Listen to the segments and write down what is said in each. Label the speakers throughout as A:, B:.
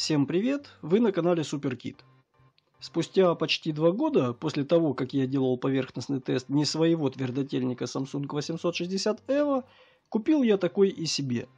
A: Всем привет! Вы на канале SuperKit. Спустя почти два года после того, как я делал поверхностный тест не своего твердотельника Samsung 860 EVO, купил я такой и себе.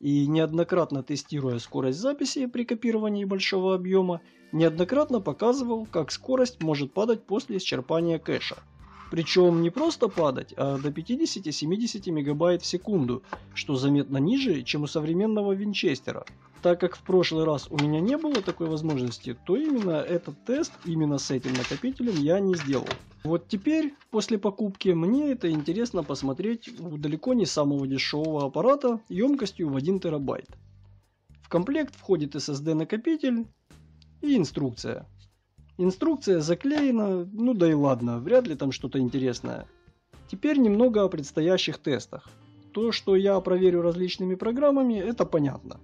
A: И неоднократно тестируя скорость записи при копировании большого объема, неоднократно показывал, как скорость может падать после исчерпания кэша – причем не просто падать, а до 50-70 мегабайт в секунду, что заметно ниже, чем у современного винчестера. Так как в прошлый раз у меня не было такой возможности, то именно этот тест, именно с этим накопителем я не сделал. Вот теперь, после покупки, мне это интересно посмотреть у далеко не самого дешевого аппарата емкостью в 1 терабайт. В комплект входит SSD накопитель и инструкция. Инструкция заклеена, ну да и ладно, вряд ли там что-то интересное. Теперь немного о предстоящих тестах. То, что я проверю различными программами, это понятно.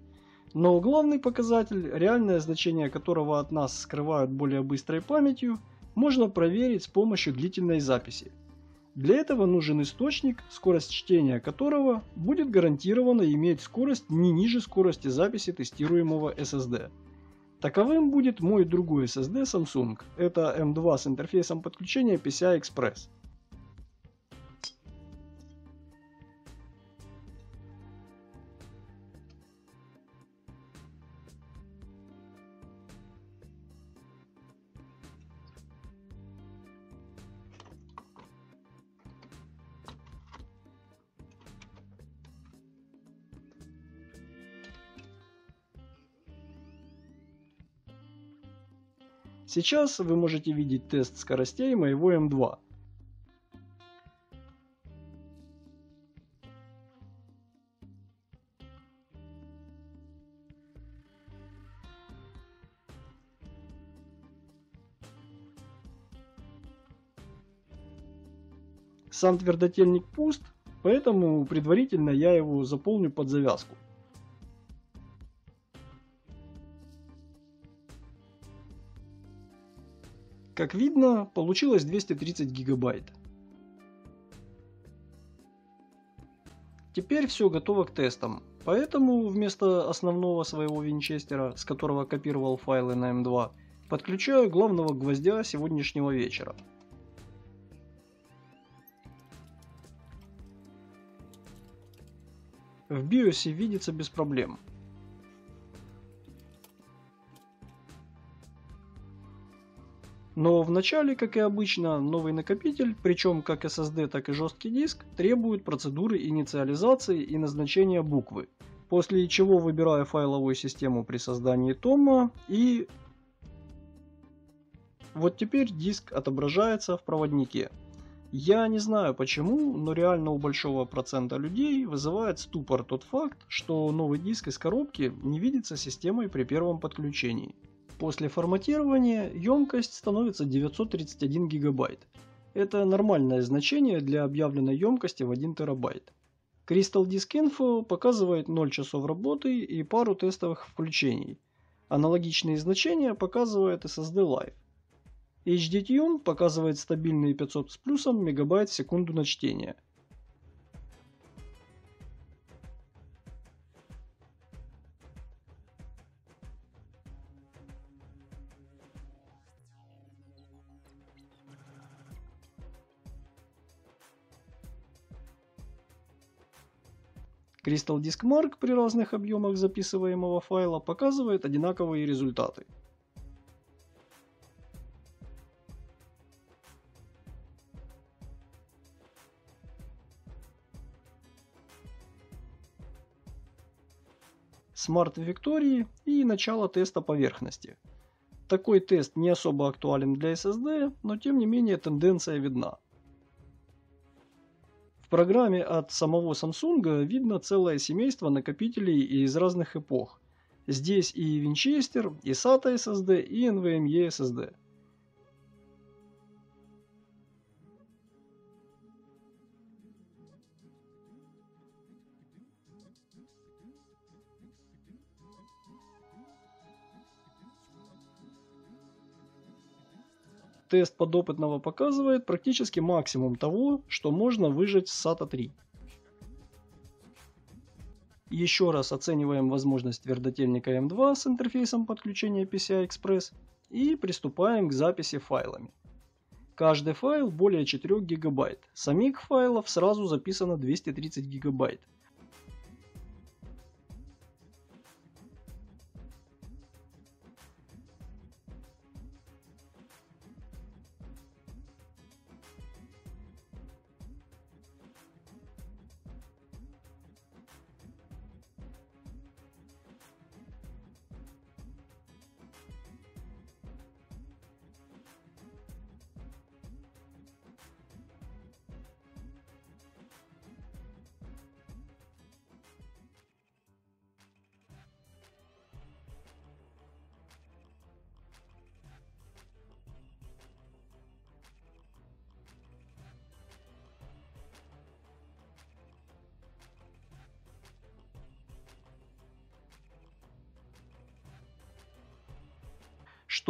A: Но главный показатель, реальное значение которого от нас скрывают более быстрой памятью, можно проверить с помощью длительной записи. Для этого нужен источник, скорость чтения которого будет гарантированно иметь скорость не ниже скорости записи тестируемого SSD. Таковым будет мой другой SSD Samsung. Это M2 с интерфейсом подключения PCI Express. Сейчас вы можете видеть тест скоростей моего M2. Сам твердотельник пуст, поэтому предварительно я его заполню под завязку. Как видно, получилось 230 гигабайт. Теперь все готово к тестам, поэтому вместо основного своего винчестера, с которого копировал файлы на M2, подключаю главного гвоздя сегодняшнего вечера. В биосе видится без проблем. Но вначале, как и обычно, новый накопитель, причем как SSD, так и жесткий диск, требует процедуры инициализации и назначения буквы. После чего выбираю файловую систему при создании тома и... Вот теперь диск отображается в проводнике. Я не знаю почему, но реально у большого процента людей вызывает ступор тот факт, что новый диск из коробки не видится системой при первом подключении. После форматирования емкость становится 931 гигабайт. Это нормальное значение для объявленной емкости в 1 терабайт. Crystal Disk Info показывает 0 часов работы и пару тестовых включений. Аналогичные значения показывает SSD Live. HDTune показывает стабильные 500 с плюсом мегабайт в секунду на чтение – Crystal Disk Mark при разных объемах записываемого файла показывает одинаковые результаты. Smart Victory и начало теста поверхности. Такой тест не особо актуален для SSD, но тем не менее тенденция видна программе от самого Samsung видно целое семейство накопителей из разных эпох. Здесь и Winchester, и SATA SSD, и NVMe SSD. Тест подопытного показывает практически максимум того, что можно выжать с SATA 3. Еще раз оцениваем возможность твердотельника M2 с интерфейсом подключения PCI Express и приступаем к записи файлами. Каждый файл более 4 гигабайт. Самих файлов сразу записано 230 гигабайт.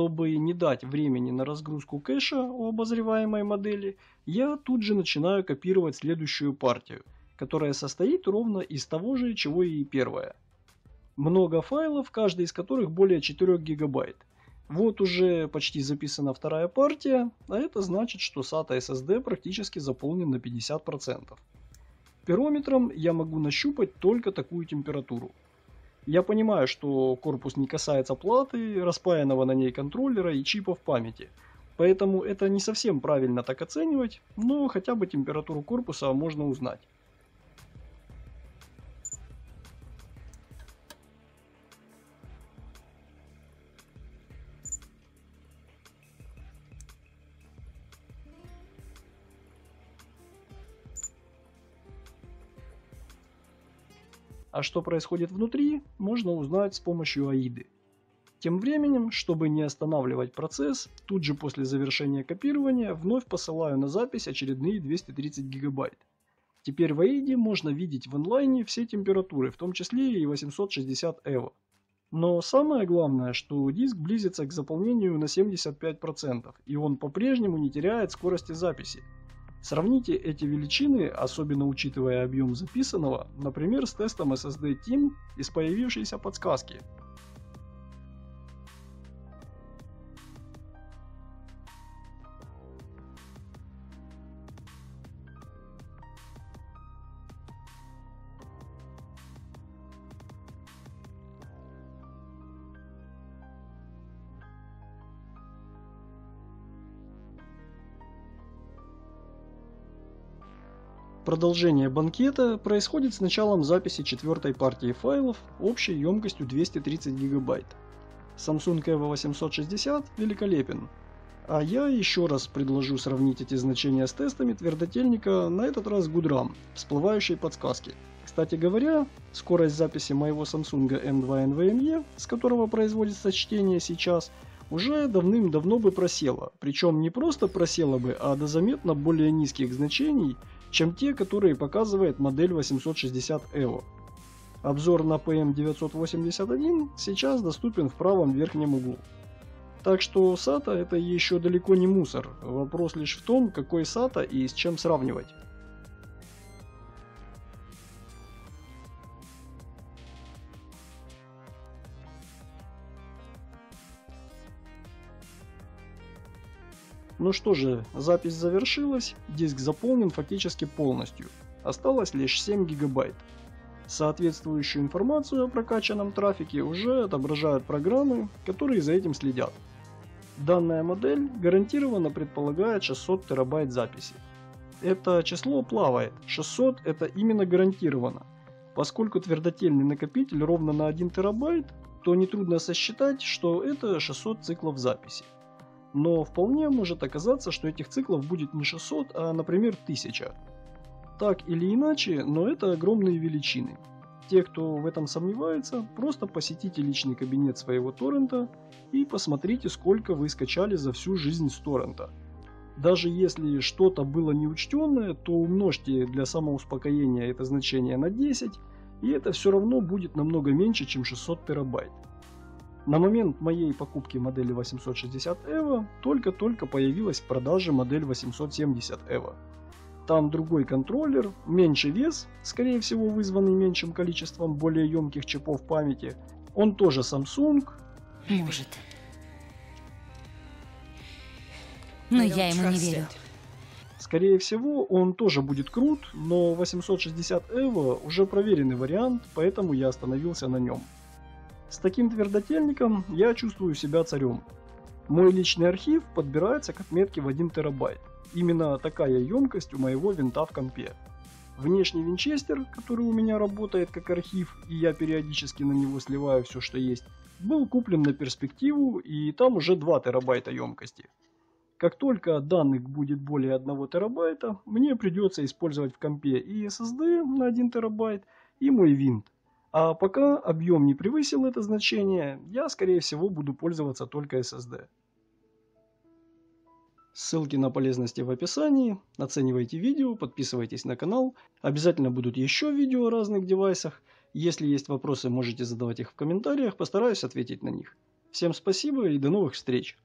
A: Чтобы не дать времени на разгрузку кэша у обозреваемой модели, я тут же начинаю копировать следующую партию, которая состоит ровно из того же, чего и первая. Много файлов, каждый из которых более 4 гигабайт. Вот уже почти записана вторая партия, а это значит, что SATA SSD практически заполнен на 50%. Перометром я могу нащупать только такую температуру. Я понимаю, что корпус не касается платы, распаянного на ней контроллера и чипов памяти. Поэтому это не совсем правильно так оценивать, но хотя бы температуру корпуса можно узнать. А что происходит внутри, можно узнать с помощью AIDы. Тем временем, чтобы не останавливать процесс, тут же после завершения копирования вновь посылаю на запись очередные 230 гигабайт. Теперь в AIDе можно видеть в онлайне все температуры, в том числе и 860 EVO. Но самое главное, что диск близится к заполнению на 75%, и он по-прежнему не теряет скорости записи. Сравните эти величины, особенно учитывая объем записанного, например, с тестом SSD Team из появившейся подсказки. Продолжение банкета происходит с началом записи четвертой партии файлов общей емкостью 230 гигабайт. Samsung EVO 860 великолепен. А я еще раз предложу сравнить эти значения с тестами твердотельника, на этот раз Goodram, всплывающей подсказки. Кстати говоря, скорость записи моего Samsung M2 NVMe, с которого производится чтение сейчас, уже давным-давно бы просела. Причем не просто просела бы, а до заметно более низких значений – чем те, которые показывает модель 860 EVO. Обзор на PM981 сейчас доступен в правом верхнем углу. Так что SATA это еще далеко не мусор, вопрос лишь в том, какой SATA и с чем сравнивать. Ну что же, запись завершилась, диск заполнен фактически полностью. Осталось лишь 7 гигабайт. Соответствующую информацию о прокачанном трафике уже отображают программы, которые за этим следят. Данная модель гарантированно предполагает 600 терабайт записи. Это число плавает, 600 это именно гарантированно. Поскольку твердотельный накопитель ровно на 1 терабайт, то нетрудно сосчитать, что это 600 циклов записи. Но вполне может оказаться, что этих циклов будет не 600, а, например, 1000. Так или иначе, но это огромные величины. Те, кто в этом сомневается, просто посетите личный кабинет своего торрента и посмотрите, сколько вы скачали за всю жизнь с торрента. Даже если что-то было неучтенное, то умножьте для самоуспокоения это значение на 10, и это все равно будет намного меньше, чем 600 терабайт. На момент моей покупки модели 860 EVO только-только появилась в продаже модель 870 EVO. там другой контроллер, меньше вес, скорее всего вызванный меньшим количеством более емких чипов памяти. Он тоже Samsung.
B: Может. Но я ему не верю.
A: Скорее всего, он тоже будет крут, но 860 EVO уже проверенный вариант, поэтому я остановился на нем. С таким твердотельником я чувствую себя царем. Мой личный архив подбирается к отметке в 1 терабайт. Именно такая емкость у моего винта в компе. Внешний винчестер, который у меня работает как архив, и я периодически на него сливаю все, что есть, был куплен на перспективу, и там уже 2 терабайта емкости. Как только данных будет более 1 терабайта, мне придется использовать в компе и SSD на 1 терабайт, и мой винт. А пока объем не превысил это значение, я скорее всего буду пользоваться только SSD. Ссылки на полезности в описании. Оценивайте видео, подписывайтесь на канал. Обязательно будут еще видео о разных девайсах. Если есть вопросы, можете задавать их в комментариях, постараюсь ответить на них. Всем спасибо и до новых встреч!